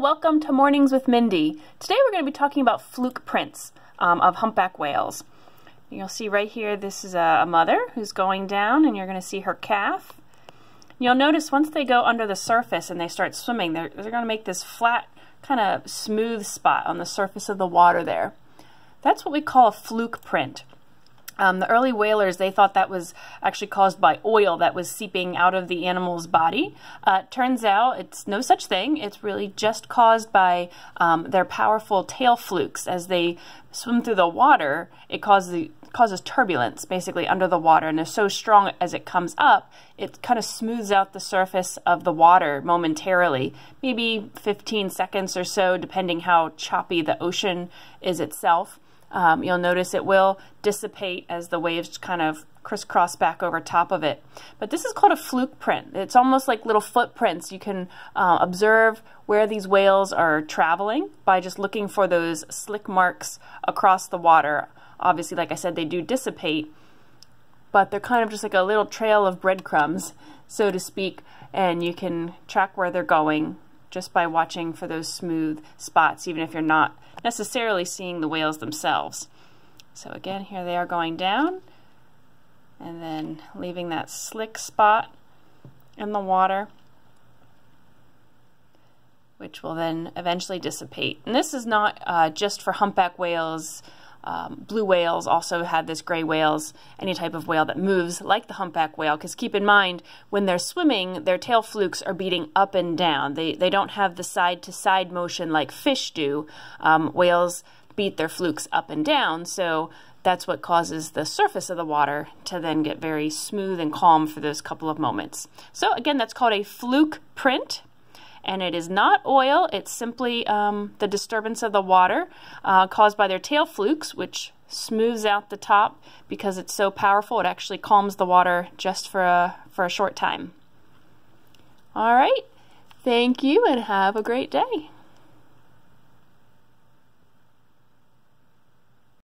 Welcome to Mornings with Mindy. Today we're going to be talking about fluke prints um, of humpback whales. You'll see right here this is a, mother who's going down and you're going to see her calf. You'll notice once they go under the surface and they start swimming, they're, they're going to make this flat, kind of smooth spot on the surface of the water there. That's what we call a fluke print. Um, the early whalers, they thought that was actually caused by oil that was seeping out of the animal's body. Uh, turns out it's no such thing. It's really just caused by um, their powerful tail flukes. As they swim through the water, it causes, causes turbulence basically under the water, and they're so strong as it comes up, it kind of smooths out the surface of the water momentarily, maybe 15 seconds or so, depending how choppy the ocean is itself. Um, you'll notice it will dissipate as the waves kind of crisscross back over top of it. But this is called a fluke print. It's almost like little footprints. You can uh, observe where these whales are traveling by just looking for those slick marks across the water. Obviously, like I said, they do dissipate, but they're kind of just like a little trail of breadcrumbs, so to speak, and you can track where they're going just by watching for those smooth spots, even if you're not necessarily seeing the whales themselves. So again, here they are going down and then leaving that slick spot in the water which will then eventually dissipate. And this is not uh, just for humpback whales, um, blue whales also have this gray whales, any type of whale that moves like the humpback whale, because keep in mind, when they're swimming, their tail flukes are beating up and down. They, they don't have the side-to-side -side motion like fish do. Um, whales beat their flukes up and down, so that's what causes the surface of the water to then get very smooth and calm for those couple of moments. So again, that's called a fluke print and it is not oil. It's simply um, the disturbance of the water uh, caused by their tail flukes, which smooths out the top because it's so powerful. It actually calms the water just for a, for a short time. All right. Thank you and have a great day.